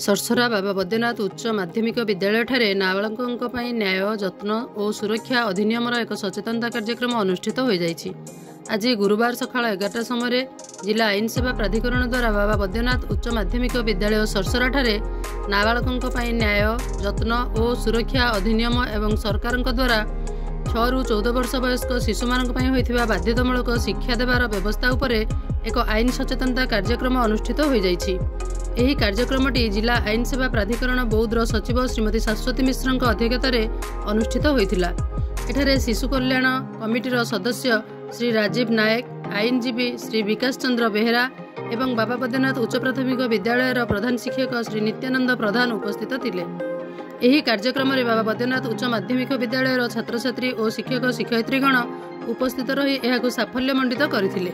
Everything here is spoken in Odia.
ସର୍ସରା ବାବା ବୈଦ୍ୟନାଥ ଉଚ୍ଚ ମାଧ୍ୟମିକ ବିଦ୍ୟାଳୟଠାରେ ନାବାଳକଙ୍କ ପାଇଁ ନ୍ୟାୟ ଯତ୍ନ ଓ ସୁରକ୍ଷା ଅଧିନିୟମର ଏକ ସଚେତନତା କାର୍ଯ୍ୟକ୍ରମ ଅନୁଷ୍ଠିତ ହୋଇଯାଇଛି। ଆଜି ଗୁରୁବାର ସକାଳ ଏଗାରଟା ସମୟରେ ଜିଲ୍ଲା ଆଇନ ସେବା ପ୍ରାଧିକରଣ ଦ୍ୱାରା ବାବା ବୈଦ୍ୟନାଥ ଉଚ୍ଚ ମାଧ୍ୟମିକ ବିଦ୍ୟାଳୟ ସର୍ସରାଠାରେ ନାବାଳକଙ୍କ ପାଇଁ ନ୍ୟାୟ ଯତ୍ନ ଓ ସୁରକ୍ଷା ଅଧିନିୟମ ଏବଂ ସରକାରଙ୍କ ଦ୍ୱାରା ଛଅରୁ ଚଉଦ ବର୍ଷ ବୟସ୍କ ଶିଶୁମାନଙ୍କ ପାଇଁ ହୋଇଥିବା ବାଧ୍ୟତାମୂଳକ ଶିକ୍ଷା ଦେବାର ବ୍ୟବସ୍ଥା ଉପରେ ଏକ ଆଇନ ସଚେତନତା କାର୍ଯ୍ୟକ୍ରମ ଅନୁଷ୍ଠିତ ହୋଇଯାଇଛି। ଏହି କାର୍ଯ୍ୟକ୍ରମଟି ଜିଲ୍ଲା ଆଇନ ସେବା ପ୍ରାଧିକରଣ ବୌଦ୍ଧର ସଚିବ ଶ୍ରୀମତୀ ଶାଶ୍ୱତୀ ମିଶ୍ରଙ୍କ ଅଧ୍ୟକ୍ଷତାରେ ଅନୁଷ୍ଠିତ ହୋଇଥିଲା। ଏଠାରେ ଶିଶୁ କଲ୍ୟାଣ କମିଟିର ସଦସ୍ୟ ଶ୍ରୀ ରାଜୀବ ନାୟକ ଆଇନଜୀବୀ ଶ୍ରୀ ବିକାଶ ଚନ୍ଦ୍ର ବେହେରା ଏବଂ ବାବା ବୈଦ୍ୟନାଥ ଉଚ୍ଚ ପ୍ରାଥମିକ ବିଦ୍ୟାଳୟର ପ୍ରଧାନ ଶିକ୍ଷକ ଶ୍ରୀ ନିତ୍ୟାନନ୍ଦ ପ୍ରଧାନ ଉପସ୍ଥିତ ଥିଲେ। ଏହି କାର୍ଯ୍ୟକ୍ରମରେ ବାବା ବୈଦ୍ୟନାଥ ଉଚ୍ଚ ମାଧ୍ୟମିକ ବିଦ୍ୟାଳୟର ଛାତ୍ରଛାତ୍ରୀ ଓ ଶିକ୍ଷକ ଶିକ୍ଷୟିତ୍ରୀଗଣ ଉପସ୍ଥିତ ରହି ଏହାକୁ ସାଫଲ୍ୟମଣ୍ଡିତ କରିଥିଲେ।